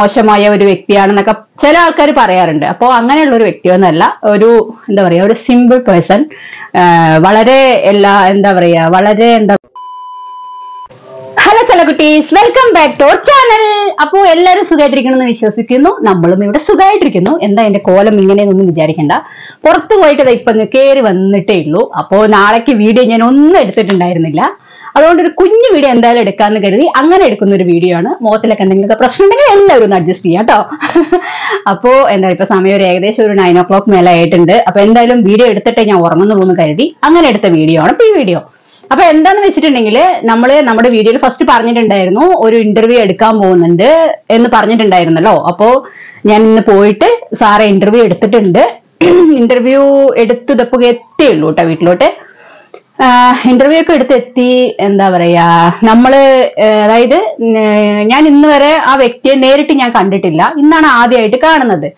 മോശമായ ഒരു വ്യക്തിയാണെന്നൊക്കെ ചില ആൾക്കാർ പറയാറുണ്ട്. അപ്പോൾ അങ്ങനെയുള്ള ഒരു വ്യക്തിയൊന്നല്ല ഒരു എന്താ പറയാ ഒരു സിമ്പിൾ പേഴ്സൺ വളരെ എല്ലാ എന്താ പറയാ വളരെ എന്താ hello ചെലക്കുട്ടീസ് welcome back to our channel എല്ലാരും എല്ലാവരും സുഖമായിട്ടിരിക്കണമെന്ന് വിശ്വസിക്കുന്നു. നമ്മളും ഇവിടെ സുഖമായിട്ടിരിക്കുന്നു എന്താ എന്റെ കോലം ഇങ്ങനെയൊന്നും വിചാരിക്കണ്ട. പുറത്തു പോയിട്ട് ഇപ്പൊ കയറി വന്നിട്ടേ ഉള്ളൂ. അപ്പോ നാളേക്ക് വീഡിയോ ഞാൻ ഒന്നും എടുത്തിട്ടുണ്ടായിരുന്നില്ല. അതുകൊണ്ട് ഒരു കുഞ്ഞു വീഡിയോ എന്തായാലും എടുക്കാന്ന് കരുതി അങ്ങനെ എടുക്കുന്ന ഒരു വീഡിയോ ആണ്. മുഖത്തിലൊക്കെ എന്തെങ്കിലുമൊക്കെ പ്രശ്നം ഉണ്ടെങ്കിൽ എല്ലാവരും ഒന്ന് അഡ്ജസ്റ്റ് ചെയ്യാം കേട്ടോ അപ്പോ എന്താ ഇപ്പൊ സമയം ഒരു ഏകദേശം ഒരു നയൻ ഓ ക്ലോക്ക് മേലെ ആയിട്ടുണ്ട് അപ്പൊ എന്തായാലും വീഡിയോ എടുത്തിട്ടേ ഞാൻ ഉറങ്ങുന്നുള്ളൂ എന്ന് കരുതി അങ്ങനെ എടുത്ത വീഡിയോ ആണ് ഈ വീഡിയോ അപ്പൊ എന്താന്ന് വെച്ചിട്ടുണ്ടെങ്കിൽ നമ്മൾ നമ്മുടെ വീഡിയോയിൽ ഫസ്റ്റ് പറഞ്ഞിട്ടുണ്ടായിരുന്നു ഒരു ഇന്റർവ്യൂ എടുക്കാൻ പോകുന്നുണ്ട് എന്ന് പറഞ്ഞിട്ടുണ്ടായിരുന്നല്ലോ. അപ്പോ ഞാൻ ഇന്ന് പോയിട്ട് സാറെ ഇന്റർവ്യൂ എടുത്തിട്ടുണ്ട്. ഇന്റർവ്യൂ എടുത്ത് ഇതപ്പോ എത്തിയേ ഉള്ളൂ കേട്ടോ വീട്ടിലോട്ട്. ഇന്റർവ്യൂ ഒക്കെ എടുത്തെത്തി എന്താ പറയാ നമ്മൾ അതായത് ഞാൻ ഇന്ന് വരെ ആ വ്യക്തിയെ നേരിട്ട് ഞാൻ കണ്ടിട്ടില്ല. ഇന്നാണ് ആദ്യമായിട്ട് കാണുന്നത്.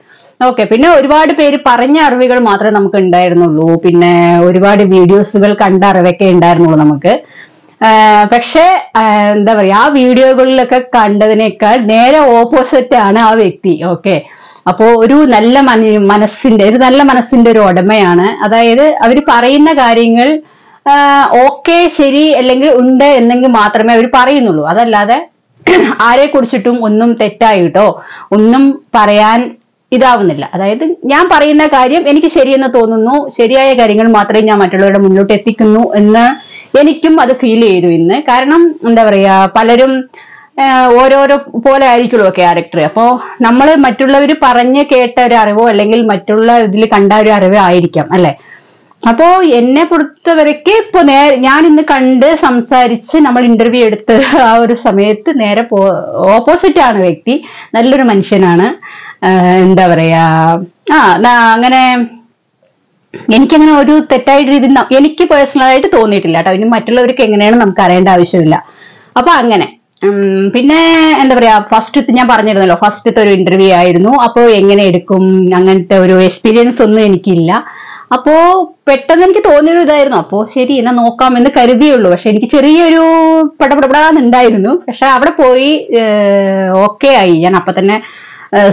ഓക്കെ പിന്നെ ഒരുപാട് പേര് പറഞ്ഞ അറിവുകൾ മാത്രമേ നമുക്ക് ഉണ്ടായിരുന്നുള്ളൂ. പിന്നെ ഒരുപാട് വീഡിയോസുകൾ കണ്ട അറിവൊക്കെ ഉണ്ടായിരുന്നുള്ളൂ നമുക്ക്. പക്ഷെ എന്താ പറയാ ആ വീഡിയോകളിലൊക്കെ കണ്ടതിനേക്കാൾ നേരെ ഓപ്പോസിറ്റ് ആണ് ആ വ്യക്തി. ഓക്കെ അപ്പോ ഒരു നല്ല മന മനസ്സിന്റെ ഒരു നല്ല മനസ്സിന്റെ ഒരു ഉടമയാണ്. അതായത് അവർ പറയുന്ന കാര്യങ്ങൾ ഓക്കെ ശരി അല്ലെങ്കിൽ ഉണ്ട് എന്നെങ്കിൽ മാത്രമേ അവർ പറയുന്നുള്ളൂ. അതല്ലാതെ ആരെ കുറിച്ചിട്ടും ഒന്നും തെറ്റായിട്ടോ ഒന്നും പറയാൻ ഇതാവുന്നില്ല. അതായത് ഞാൻ പറയുന്ന കാര്യം എനിക്ക് ശരിയെന്ന് തോന്നുന്നു ശരിയായ കാര്യങ്ങൾ മാത്രമേ ഞാൻ മറ്റുള്ളവരുടെ മുന്നോട്ട് എത്തിക്കുന്നു എന്ന് എനിക്കും അത് ഫീൽ ചെയ്തു ഇന്ന്. കാരണം എന്താ പറയാ പലരും ഓരോരോ പോലെ ആയിരിക്കുമല്ലോ ക്യാരക്ടർ അപ്പോ നമ്മൾ മറ്റുള്ളവർ പറഞ്ഞ് കേട്ട ഒരു അറിവോ അല്ലെങ്കിൽ മറ്റുള്ള ഇതിൽ കണ്ട ഒരു അറിവോ ആയിരിക്കാം അല്ലെ? അപ്പോ എന്നെ പൊടുത്തവരൊക്കെ ഇപ്പൊ നേ ഞാൻ ഇന്ന് കണ്ട് സംസാരിച്ച് നമ്മൾ ഇന്റർവ്യൂ എടുത്ത് ആ ഒരു സമയത്ത് നേരെ പോ ഓപ്പോസിറ്റ് ആണ് വ്യക്തി നല്ലൊരു മനുഷ്യനാണ്. എന്താ പറയാ ആ അങ്ങനെ എനിക്കങ്ങനെ ഒരു തെറ്റായ രീതിയിൽ എനിക്ക് പേഴ്സണലായിട്ട് തോന്നിയിട്ടില്ല കേട്ടോ. ഇനി മറ്റുള്ളവർക്ക് എങ്ങനെയാണ് നമുക്ക് അറിയേണ്ട ആവശ്യമില്ല. അപ്പൊ അങ്ങനെ പിന്നെ എന്താ പറയാ ഫസ്റ്റ് ഞാൻ പറഞ്ഞിരുന്നല്ലോ ഫസ്റ്റത്തെ ഒരു ഇന്റർവ്യൂ ആയിരുന്നു. അപ്പോ എങ്ങനെ എടുക്കും? അങ്ങനത്തെ ഒരു എക്സ്പീരിയൻസ് ഒന്നും എനിക്കില്ല. അപ്പോ പെട്ടെന്ന് എനിക്ക് തോന്നിയൊരു ഇതായിരുന്നു. അപ്പോ ശരി എന്നാ നോക്കാം എന്ന് കരുതിയുള്ളൂ. പക്ഷെ എനിക്ക് ചെറിയൊരു പടപടപടാന്നുണ്ടായിരുന്നു. പക്ഷെ അവിടെ പോയി ഓക്കെ ആയി. ഞാൻ അപ്പൊ തന്നെ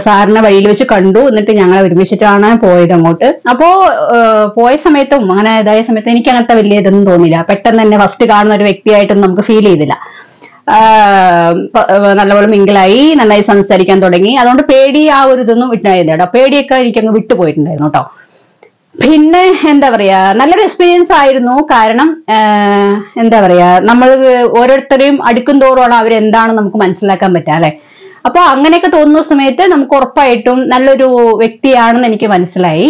സാറിനെ വഴിയിൽ വെച്ച് കണ്ടു. എന്നിട്ട് ഞങ്ങൾ ഒരുമിച്ചിട്ടാണ് പോയത് അങ്ങോട്ട്. അപ്പോ പോയ സമയത്തും അങ്ങനെ ഇതായ സമയത്ത് എനിക്ക് അങ്ങനത്തെ വലിയ ഇതൊന്നും തോന്നിയില്ല. പെട്ടെന്ന് തന്നെ ഫസ്റ്റ് കാണുന്ന ഒരു വ്യക്തിയായിട്ടൊന്നും നമുക്ക് ഫീൽ ചെയ്തില്ല. നല്ലപോലെ മിങ്കിളായി നന്നായി സംസാരിക്കാൻ തുടങ്ങി. അതുകൊണ്ട് പേടി ആ ഒരു ഇതൊന്നും വിട്ടുണ്ടായിരുന്നില്ല കേട്ടോ. പേടിയൊക്കെ എനിക്കങ്ങ് വിട്ടുപോയിട്ടുണ്ടായിരുന്നു കേട്ടോ. പിന്നെ എന്താ പറയാ നല്ലൊരു എക്സ്പീരിയൻസ് ആയിരുന്നു. കാരണം എന്താ പറയാ നമ്മൾ ഓരോരുത്തരെയും അടുക്കും തോറുമാണ് അവരെന്താണ് നമുക്ക് മനസ്സിലാക്കാൻ പറ്റുക അല്ലെ? അപ്പൊ അങ്ങനെയൊക്കെ തോന്നുന്ന സമയത്ത് നമുക്ക് ഉറപ്പായിട്ടും നല്ലൊരു വ്യക്തിയാണെന്ന് എനിക്ക് മനസ്സിലായി.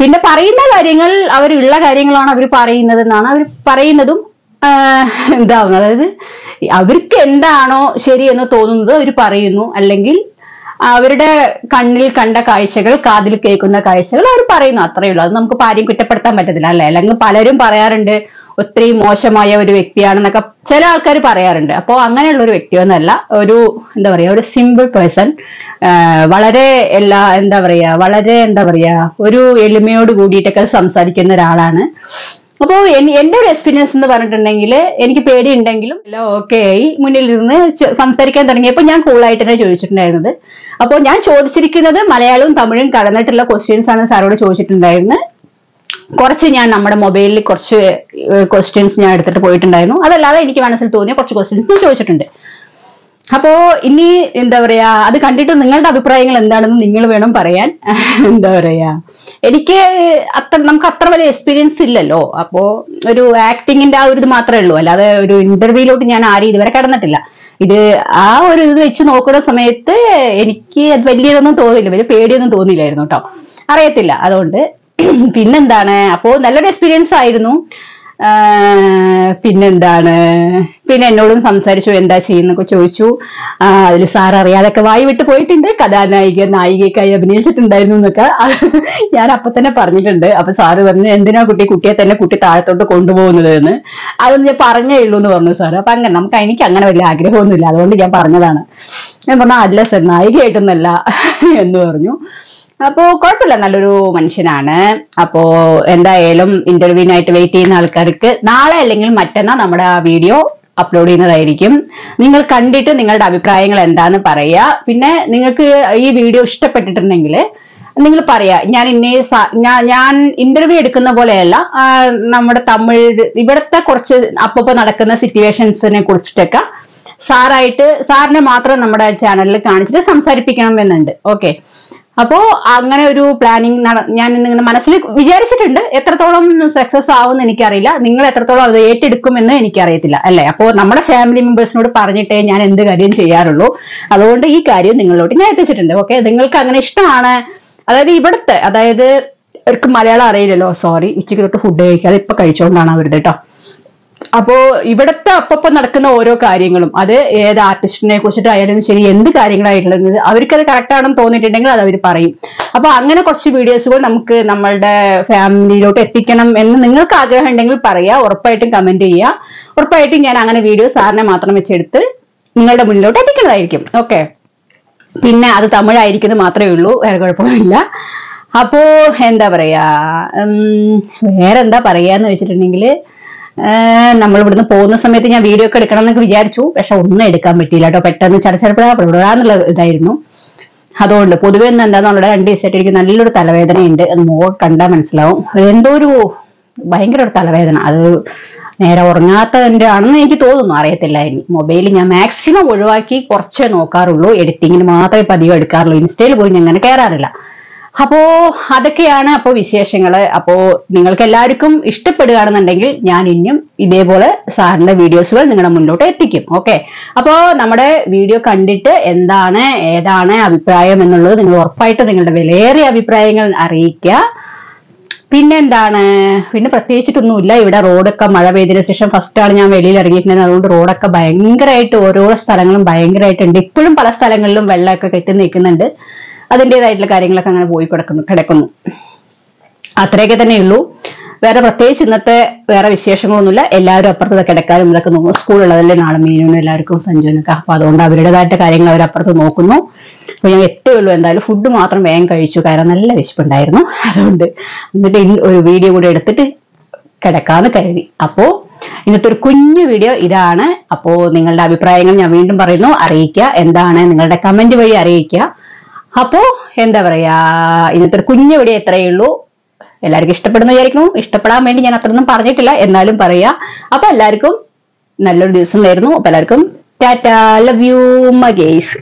പിന്നെ പറയുന്ന കാര്യങ്ങൾ അവരുള്ള കാര്യങ്ങളാണ് അവർ പറയുന്നത് എന്നാണ് അവർ പറയുന്നതും ആഹ് എന്താവുന്നത്. അതായത് അവർക്ക് എന്താണോ ശരി എന്ന് തോന്നുന്നത് അവർ പറയുന്നു. അല്ലെങ്കിൽ അവരുടെ കണ്ണിൽ കണ്ട കാഴ്ചകൾ കാതിൽ കേൾക്കുന്ന കാഴ്ചകൾ അവർ പറയുന്നു. അത്രയേ ഉള്ളൂ. അത് നമുക്ക് ആരെയും കുറ്റപ്പെടുത്താൻ പറ്റത്തില്ല അല്ലെ? അല്ലെങ്കിൽ പലരും പറയാറുണ്ട് ഒത്തിരി മോശമായ ഒരു വ്യക്തിയാണെന്നൊക്കെ ചില ആൾക്കാർ പറയാറുണ്ട്. അപ്പോൾ അങ്ങനെയുള്ള ഒരു വ്യക്തിയൊന്നല്ല. ഒരു എന്താ പറയാ ഒരു സിമ്പിൾ പേഴ്സൺ വളരെ എല്ലാ എന്താ പറയാ വളരെ എന്താ പറയാ ഒരു എളിമയോട് കൂടിയിട്ടൊക്കെ സംസാരിക്കുന്ന ഒരാളാണ്. അപ്പോൾ എന്റെ ഒരു എക്സ്പീരിയൻസ് എന്ന് പറഞ്ഞിട്ടുണ്ടെങ്കിൽ എനിക്ക് പേടി ഉണ്ടെങ്കിലും എല്ലാം ഓക്കെ ആയി മുന്നിൽ ഇരുന്ന് സംസാരിക്കാൻ തുടങ്ങിയപ്പോൾ ഞാൻ കൂളായിട്ട് തന്നെ ചോദിച്ചിട്ടുണ്ടായിരുന്നത്. അപ്പോൾ ഞാൻ ചോദിച്ചിരിക്കുന്നത് മലയാളവും തമിഴും കടന്നിട്ടുള്ള ക്വസ്റ്റ്യൻസ് ആണ് സാറോട് ചോദിച്ചിട്ടുണ്ടായിരുന്നത്. കുറച്ച് ഞാൻ നമ്മുടെ മൊബൈലിൽ കുറച്ച് ക്വസ്റ്റ്യൻസ് ഞാൻ എടുത്തിട്ട് പോയിട്ടുണ്ടായിരുന്നു. അതല്ലാതെ എനിക്ക് മനസ്സിൽ തോന്നിയ കുറച്ച് ക്വസ്റ്റ്യൻസ് ചോദിച്ചിട്ടുണ്ട്. അപ്പോ ഇനി എന്താ പറയാ അത് കണ്ടിട്ട് നിങ്ങളുടെ അഭിപ്രായങ്ങൾ എന്താണെന്ന് നിങ്ങൾ വേണം പറയാൻ. എന്താ പറയാ? എനിക്ക് അത്ര നമുക്ക് അത്ര വലിയ എക്സ്പീരിയൻസ് ഇല്ലല്ലോ. അപ്പോ ഒരു ആക്ടിങ്ങിന്റെ ആ ഒരു ഇത് മാത്രമേ ഉള്ളൂ. അല്ലാതെ ഒരു ഇന്റർവ്യൂലോട്ട് ഞാൻ ആരും ഇതുവരെ കടന്നിട്ടില്ല. ഇത് ആ ഒരു ഇത് വെച്ച് നോക്കുന്ന സമയത്ത് എനിക്ക് അത് വലിയതൊന്നും തോന്നിയില്ല. വലിയ പേടിയൊന്നും തോന്നിയില്ലായിരുന്നു കേട്ടോ. അറിയത്തില്ല. അതുകൊണ്ട് പിന്നെന്താണ്? അപ്പോ നല്ലൊരു എക്സ്പീരിയൻസ് ആയിരുന്നു. പിന്നെന്താണ്? പിന്നെ എന്നോടും സംസാരിച്ചു എന്താ ചെയ്യുന്നൊക്കെ ചോദിച്ചു. അതിൽ സാർ അറിയാതൊക്കെ വായി വിട്ട് പോയിട്ടുണ്ട്. കഥാനായിക നായികയ്ക്കായി അഭിനയിച്ചിട്ടുണ്ടായിരുന്നു എന്നൊക്കെ ഞാൻ അപ്പൊ തന്നെ പറഞ്ഞിട്ടുണ്ട്. അപ്പൊ സാറ് പറഞ്ഞു എന്തിനാ കുട്ടി കുട്ടിയെ തന്നെ കുട്ടി താഴത്തോട്ട് കൊണ്ടുപോകുന്നത് എന്ന്? അതൊന്നും ഞാൻ പറഞ്ഞേ ഉള്ളൂ എന്ന് പറഞ്ഞു സാർ അപ്പൊ അങ്ങനെ നമുക്ക് എനിക്ക് അങ്ങനെ വലിയ ആഗ്രഹമൊന്നുമില്ല. അതുകൊണ്ട് ഞാൻ പറഞ്ഞതാണ്. ഞാൻ പറഞ്ഞു അല്ല സർ നായികയായിട്ടൊന്നല്ല എന്ന് പറഞ്ഞു. അപ്പോ കുഴപ്പമില്ല നല്ലൊരു മനുഷ്യനാണ്. അപ്പോ എന്തായാലും ഇന്റർവ്യൂവിനായിട്ട് വെയിറ്റ് ചെയ്യുന്ന ആൾക്കാർക്ക് നാളെ അല്ലെങ്കിൽ മറ്റന്നാൾ നമ്മുടെ ആ വീഡിയോ അപ്ലോഡ് ചെയ്യുന്നതായിരിക്കും. നിങ്ങൾ കണ്ടിട്ട് നിങ്ങളുടെ അഭിപ്രായങ്ങൾ എന്താന്ന് പറയുക. പിന്നെ നിങ്ങൾക്ക് ഈ വീഡിയോ ഇഷ്ടപ്പെട്ടിട്ടുണ്ടെങ്കിൽ നിങ്ങൾ പറയാ ഞാൻ ഇന്നെ ഞാൻ ഞാൻ ഇന്റർവ്യൂ എടുക്കുന്ന പോലെയല്ല നമ്മുടെ തമിഴ് ഇവിടുത്തെ കുറച്ച് അപ്പപ്പോ നടക്കുന്ന സിറ്റുവേഷൻസിനെ കുറിച്ചിട്ടൊക്കെ സാറായിട്ട് സാറിനെ മാത്രം നമ്മുടെ ചാനലിൽ കാണിച്ചിട്ട് സംസാരിപ്പിക്കണം എന്നുണ്ട്. ഓക്കെ അപ്പോ അങ്ങനെ ഒരു പ്ലാനിങ് ഞാൻ നിങ്ങളുടെ മനസ്സിൽ വിചാരിച്ചിട്ടുണ്ട് എത്രത്തോളം സക്സസ് ആവും എനിക്കറിയില്ല. നിങ്ങൾ എത്രത്തോളം അത് ഏറ്റെടുക്കുമെന്ന് എനിക്കറിയത്തില്ല അല്ലെ? അപ്പോ നമ്മുടെ ഫാമിലി മെമ്പേഴ്സിനോട് പറഞ്ഞിട്ടേ ഞാൻ എന്ത് കാര്യം ചെയ്യാറുള്ളൂ. അതുകൊണ്ട് ഈ കാര്യം നിങ്ങളോട് ഞാൻ എത്തിച്ചിട്ടുണ്ട്. ഓക്കെ നിങ്ങൾക്ക് അങ്ങനെ ഇഷ്ടമാണ്. അതായത് ഇവിടുത്തെ അതായത് അവർക്ക് മലയാളം അറിയില്ലല്ലോ. സോറി ഉച്ചയ്ക്ക് തൊട്ട് ഫുഡ് കഴിക്കാതെ ഇപ്പൊ കഴിച്ചുകൊണ്ടാണ് അവരുടെ കേട്ടോ അപ്പോ ഇവിടുത്തെ അപ്പപ്പം നടക്കുന്ന ഓരോ കാര്യങ്ങളും അത് ഏത് ആർട്ടിസ്റ്റിനെ കുറിച്ചിട്ടായാലും ശരി എന്ത് കാര്യങ്ങളായിട്ടുള്ളത് അവർക്കത് കറക്റ്റ് ആണെന്ന് തോന്നിയിട്ടുണ്ടെങ്കിൽ അത് അവർ പറയും. അപ്പൊ അങ്ങനെ കുറച്ച് വീഡിയോസുകൾ നമുക്ക് നമ്മളുടെ ഫാമിലിയിലോട്ട് എത്തിക്കണം എന്ന് നിങ്ങൾക്ക് ആഗ്രഹം ഉണ്ടെങ്കിൽ പറയാ ഉറപ്പായിട്ടും കമന്റ് ചെയ്യുക ഉറപ്പായിട്ടും ഞാൻ അങ്ങനെ വീഡിയോ സാറിനെ മാത്രം വെച്ചെടുത്ത് നിങ്ങളുടെ മുന്നിലോട്ട് എത്തിക്കുന്നതായിരിക്കും. ഓക്കെ പിന്നെ അത് തമിഴായിരിക്കുന്നത് മാത്രമേ ഉള്ളൂ വേറെ കുഴപ്പമില്ല അപ്പോ എന്താ പറയാ വേറെന്താ പറയാന്ന് വെച്ചിട്ടുണ്ടെങ്കിൽ നമ്മൾ ഇവിടുന്ന് പോകുന്ന സമയത്ത് ഞാൻ വീഡിയോ ഒക്കെ എടുക്കണം എന്നൊക്കെ വിചാരിച്ചു. പക്ഷെ ഒന്നും എടുക്കാൻ പറ്റിയില്ല കേട്ടോ. പെട്ടെന്ന് ചടച്ചടപ്പിടാന്നുള്ള ഇതായിരുന്നു. അതുകൊണ്ട് പൊതുവെ ഇന്ന് നമ്മുടെ രണ്ട് ദിവസമായിട്ട് എനിക്ക് നല്ലൊരു തലവേദനയുണ്ട്. അത് മോ കണ്ടാൽ മനസ്സിലാവും. എന്തോ ഒരു ഭയങ്കര ഒരു തലവേദന. അത് നേരെ ഉറങ്ങാത്തതിന്റെ ആണെന്ന് എനിക്ക് തോന്നുന്നു. അറിയത്തില്ല. ഇനി മൊബൈൽ ഞാൻ മാക്സിമം ഒഴിവാക്കി കുറച്ചേ നോക്കാറുള്ളൂ. എഡിറ്റിങ്ങിന് മാത്രമേ പതിവ് എടുക്കാറുള്ളൂ. ഇൻസ്റ്റയിൽ പോയി ഞാൻ അങ്ങനെ കയറാറില്ല. അപ്പോ അതൊക്കെയാണ് അപ്പോ വിശേഷങ്ങൾ അപ്പോ നിങ്ങൾക്ക് എല്ലാവർക്കും ഇഷ്ടപ്പെടുകയാണെന്നുണ്ടെങ്കിൽ ഞാൻ ഇനിയും ഇതേപോലെ സാറിന്റെ വീഡിയോസുകൾ നിങ്ങളുടെ മുന്നോട്ട് എത്തിക്കും. ഓക്കെ? അപ്പോ നമ്മുടെ വീഡിയോ കണ്ടിട്ട് എന്താണ് ഏതാണ് അഭിപ്രായം എന്നുള്ളത് നിങ്ങൾ ഉറപ്പായിട്ട് നിങ്ങളുടെ വിലയേറിയ അഭിപ്രായങ്ങൾ അറിയിക്കുക. പിന്നെ എന്താണ് പിന്നെ പ്രത്യേകിച്ചിട്ടൊന്നുമില്ല. ഇവിടെ റോഡൊക്കെ മഴ പെയ്തതിനു ശേഷം ഫസ്റ്റ് ആണ് ഞാൻ വെളിയിൽ ഇറങ്ങിയിട്ടുണ്ട് അതുകൊണ്ട് റോഡൊക്കെ ഭയങ്കരമായിട്ട് ഓരോ സ്ഥലങ്ങളും ഭയങ്കരമായിട്ടുണ്ട്. ഇപ്പോഴും പല സ്ഥലങ്ങളിലും വെള്ളമൊക്കെ കെട്ടി നിൽക്കുന്നുണ്ട്. അതിന്റെതായിട്ടുള്ള കാര്യങ്ങളൊക്കെ അങ്ങനെ പോയി കിടക്കുന്നു കിടക്കുന്നു. അത്രയൊക്കെ തന്നെ ഉള്ളൂ. വേറെ പ്രത്യേകിച്ച് ഇന്നത്തെ വേറെ വിശേഷങ്ങളൊന്നുമില്ല. എല്ലാവരും അപ്പുറത്ത് കിടക്കാനും ഇതൊക്കെ നോക്കും സ്കൂളുള്ളതല്ലേ നാളെ മീനും എല്ലാവർക്കും സഞ്ജുവിനൊക്കെ അപ്പൊ അതുകൊണ്ട് അവരുടേതായിട്ട് കാര്യങ്ങൾ അവരപ്പുറത്ത് നോക്കുന്നു. അപ്പൊ ഞാൻ എത്തേ ഉള്ളൂ എന്തായാലും. ഫുഡ് മാത്രം വേഗം കഴിച്ചു. കാരണം നല്ല വിശപ്പുണ്ടായിരുന്നു. അതുകൊണ്ട് എന്നിട്ട് ഒരു വീഡിയോ കൂടെ എടുത്തിട്ട് കിടക്കാന്ന് കരുതി. അപ്പോ ഇന്നത്തെ ഒരു കുഞ്ഞു വീഡിയോ ഇതാണ്. അപ്പോ നിങ്ങളുടെ അഭിപ്രായങ്ങൾ ഞാൻ വീണ്ടും പറയുന്നു. അറിയിക്കുക. എന്താണ് നിങ്ങളുടെ കമന്റ് വഴി അറിയിക്കുക. അപ്പോ എന്താ പറയാ ഇന്നത്തെ കുഞ്ഞു ഇവിടെ എത്രയേ ഉള്ളൂ എല്ലാവർക്കും ഇഷ്ടപ്പെടുന്ന വിചാരിക്കുന്നു. ഇഷ്ടപ്പെടാൻ വേണ്ടി ഞാൻ അത്രയൊന്നും പറഞ്ഞിട്ടില്ല. എന്നാലും പറയാ. അപ്പൊ എല്ലാവർക്കും നല്ലൊരു ദിവസം ഉണ്ടായിരുന്നു അപ്പൊ എല്ലാവർക്കും ടാറ്റാ ലവ് യു മഗേസ്